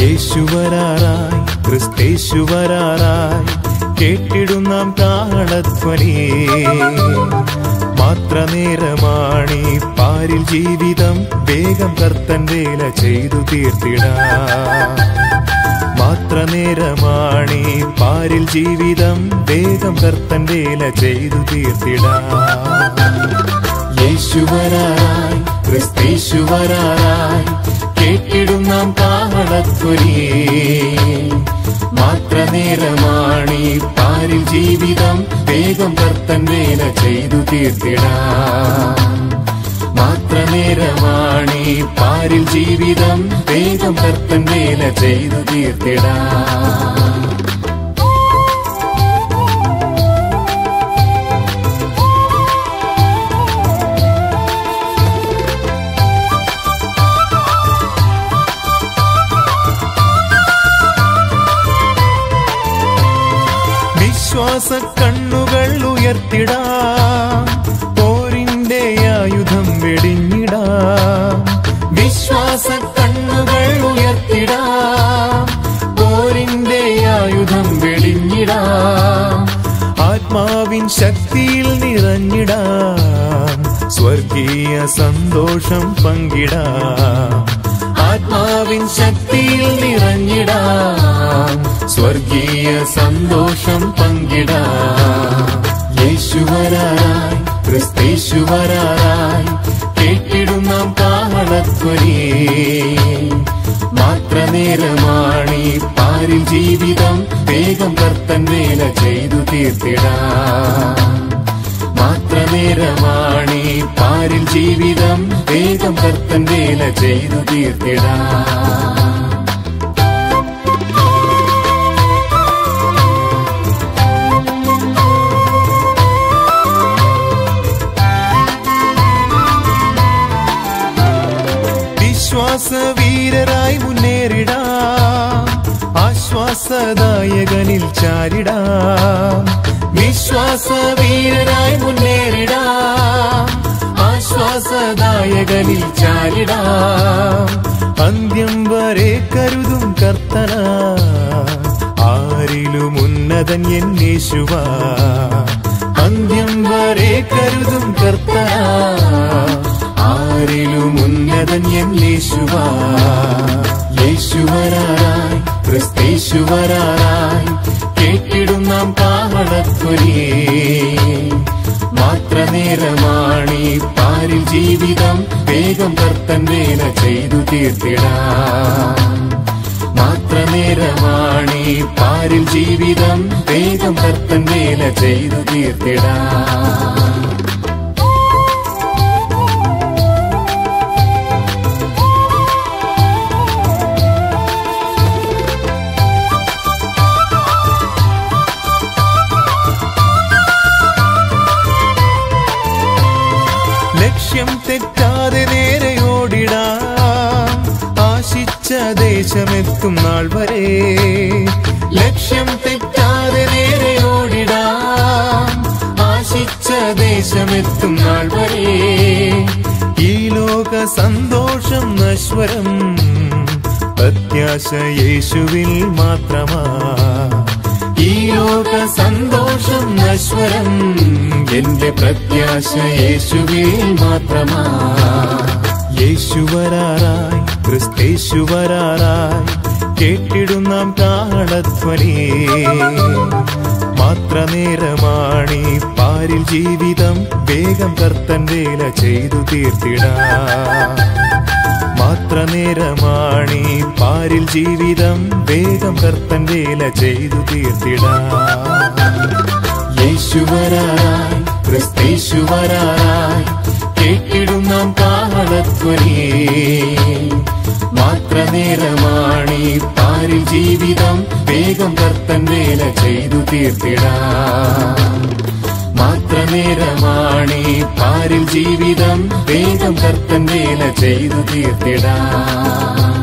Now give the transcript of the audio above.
യേശുവരാറായി ക്രിസ്തേശുവരാറായി കേട്ടിടും നാം കാളധ്വനി മാത്ര നേരമാണി പാരിൽ ജീവിതം വേഗം കർത്തൻ വേല ചെയ്തു തീർത്തിട. മാത്ര നേരമാണി പാരിൽ ജീവിതം വേഗം കർത്തൻ വേല ചെയ്തു തീർത്തിട. കേട്ടിടും നാം കാഹളത്വരി മാത്ര നേരമാണി പാരിൽ ജീവിതം വേഗം കർത്തൻ വേല ചെയ്തു തീർത്തിടാം. മാത്ര നേരമാണി പാരിൽ ജീവിതം വേഗം കർത്തൻ വേല ചെയ്തു തീർത്തിടാം. വിശ്വാസ കണ്ണുകൾ ഉയർത്തിടാം. പോരിന്റെ ആയുധം വെടിഞ്ഞിടാം. വിശ്വാസ കണ്ണുകൾ ഉയർത്തിടാം. പോരിന്റെ ആയുധം വെടിഞ്ഞിടാം. ആത്മാവിൻ ശക്തിയിൽ നിറഞ്ഞിടാം. സ്വർഗീയ സന്തോഷം പങ്കിടാം. ആത്മാവിൻ ശക്തിയിൽ നിറഞ്ഞിടാം. സ്വർഗീയ സന്തോഷം പങ്കിടാം. യേശുവരായി ക്രിസ്തേശുവരായി കേട്ടിടും നാം കാഹളത്വരി മാത്ര നേരമാണി പാരിൽ ജീവിതം വേഗം കർത്തൻ വേല ചെയ്തു തീർത്തിടാം. നേരമാണി പാരിൽ ജീവിതം വേഗം കർത്തൻ വേല ചെയ്തു തീർത്തിടാം വിശ്വാസ വീരരായി മുന്നേറിടാം ആശ്വാസദായകനിൽ ചാരിടാം വിശ്വാസ വീരനായി മുന്നേറിടാം. ആശ്വാസദായകനിൽ ചാരിടാം അന്ത്യം വരെ കരുതും കർത്തന. ആരിലും ഉന്നതൻ എന്നേശുവ. അന്ത്യം വരെ കരുതും കർത്തന. ആരിലും ഉന്നതൻ എന്നേശുവ. യേശുവരായി ക്രിസ്തേശുവരായി കാഹളത്വരി മാത്ര നേരമാണി പാരിൽ ജീവിതം വേഗം കർത്തൻ വേല ചെയ്തു തീർത്തിടാം. മാത്രനേരമാണി പാരിൽ ജീവിതം വേഗം കർത്തൻ വേല ചെയ്തു തീർത്തിടാം. നേരെ ഓടിടാം ആശിച്ച ദേശമെത്തും നാൾ വരെ. ലക്ഷ്യം തെറ്റാതെ നേരെ ആശിച്ച ദേശമെത്തും നാൾ വരെ. ഈ ലോക സന്തോഷം നശ്വരം പ്രത്യാശ യേശുവിൽ മാത്രമാ. ഈ ലോക സന്തോഷം നശ്വരം എന്റെ പ്രത്യാശ യേശുവിൽ മാത്രമാ. യേശുവരാറായി ക്രിസ്തേശുവരാറായി കേട്ടിടും നാം കാളധ്വനി മാത്ര നേരമാണി പാരിൽ ജീവിതം വേഗം കർത്തൻ വേല ചെയ്തു തീർത്തിട. മാത്ര നേരമാണി പാരിൽ ജീവിതം വേഗം കർത്തൻ വേല ചെയ്തു തീർത്തിട. യേശുവരായി ക്രിസ്തേശുവരായി കേട്ടിടും വേല ചെയ്തു തീർത്തിടാം. മാത്ര നേരമാണി പാരിൽ ജീവിതം വേഗം കർത്തൻ വേല ചെയ്തു തീർത്തിടാം.